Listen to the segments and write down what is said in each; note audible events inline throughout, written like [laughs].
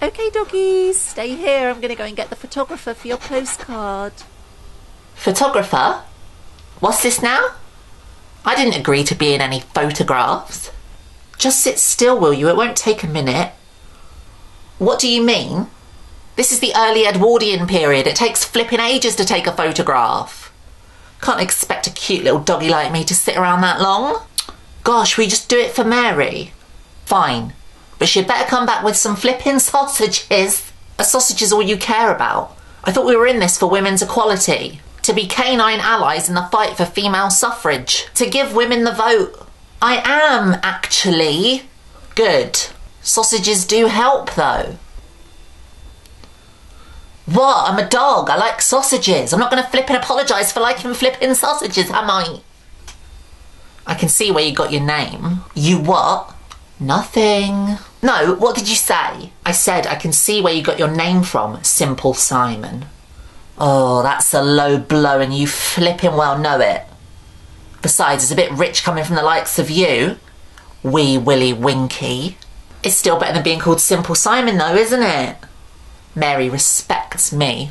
Okay, doggies, stay here. I'm going to go and get the photographer for your postcard. Photographer? What's this now? I didn't agree to be in any photographs. Just sit still, will you? It won't take a minute. What do you mean? This is the early Edwardian period. It takes flipping ages to take a photograph. Can't expect a cute little doggy like me to sit around that long. Gosh, we just do it for Mary. Fine. But she'd better come back with some flipping [laughs] sausages. A sausage is all you care about. I thought we were in this for women's equality. To be canine allies in the fight for female suffrage. To give women the vote. I am, actually. Good. Sausages do help, though. What? I'm a dog. I like sausages. I'm not going to flip and apologise for liking flipping sausages, am I? I can see where you got your name. You what? Nothing. No, what did you say? I said I can see where you got your name from, Simple Simon. Oh, that's a low blow and you flipping well know it. Besides, it's a bit rich coming from the likes of you. Wee Willie Winkie. It's still better than being called Simple Simon though, isn't it? Mary respects me.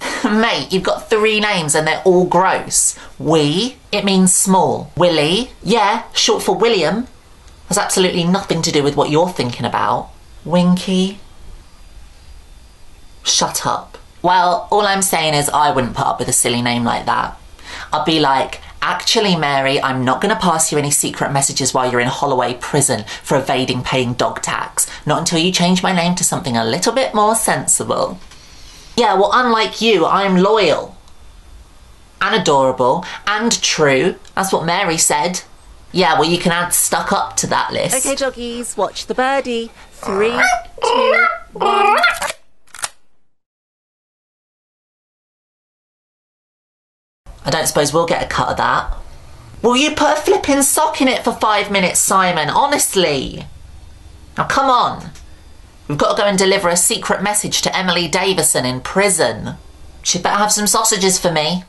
[laughs] Mate, you've got three names and they're all gross. Wee, it means small. Willie, yeah, short for William. Has absolutely nothing to do with what you're thinking about. Winkie. Shut up. Well, all I'm saying is I wouldn't put up with a silly name like that. I'd be like, Actually, Mary, I'm not going to pass you any secret messages while you're in Holloway prison for evading paying dog tax. Not until you change my name to something a little bit more sensible. Yeah, well, unlike you, I'm loyal. And adorable. And true. That's what Mary said. Yeah, well, you can add stuck up to that list. Okay, doggies, watch the birdie. Three, two, one. I don't suppose we'll get a cut of that. Will you put a flipping sock in it for five minutes, Simon? Honestly. Now, come on. We've got to go and deliver a secret message to Emily Davison in prison. She'd better have some sausages for me.